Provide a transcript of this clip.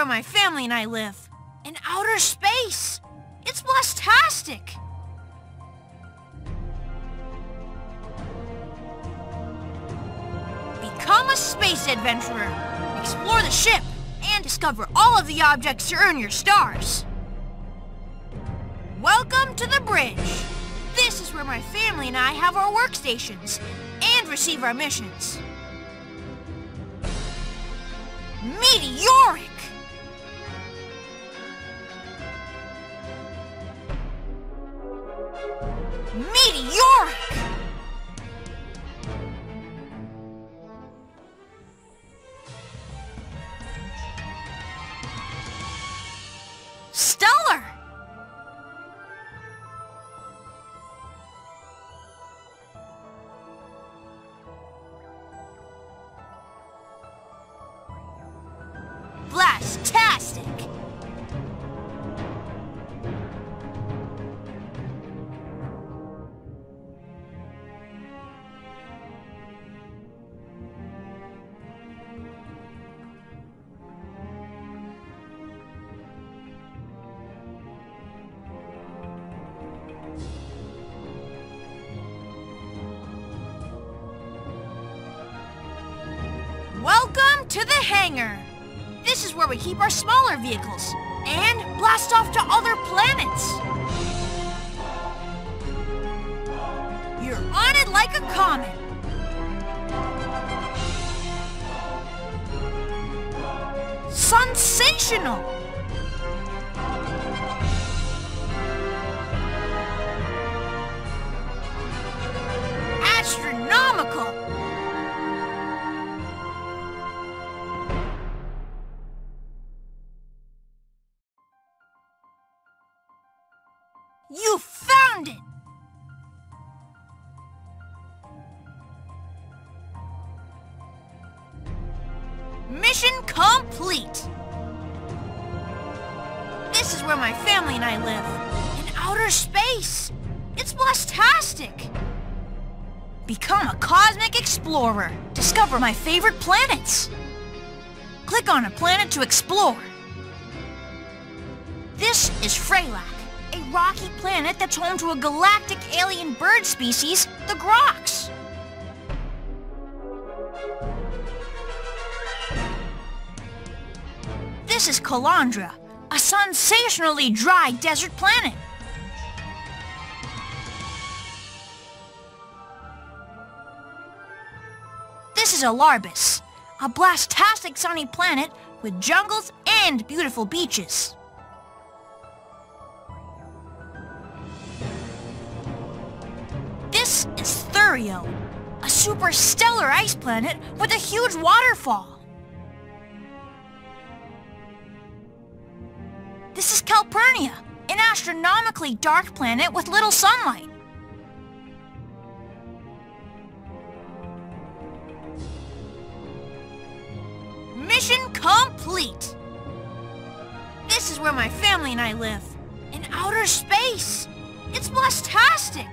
family and I live. In outer space. It's blastastic. Become a space adventurer. Explore the ship and discover all of the objects to earn your stars. Welcome to the bridge. This is where my family and I have our workstations and receive our missions. Meteoric! Meteoric! Stellar! Blastastic! Welcome to the hangar. This is where we keep our smaller vehicles and blast off to other planets. You're on it like a comet. Sensational! You found it! Mission complete! This is where my family and I live. In outer space! It's blastastic! Become a cosmic explorer. Discover my favorite planets. Click on a planet to explore. This is Fraylak, a rocky planet that's home to a galactic alien bird species, the Grox. This is Calandra, a sensationally dry desert planet. This is Alarbus, a blastastic sunny planet with jungles and beautiful beaches. Thurio, a superstellar ice planet with a huge waterfall. This is Calpurnia, an astronomically dark planet with little sunlight. Mission complete! This is where my family and I live. In outer space. It's blastastic!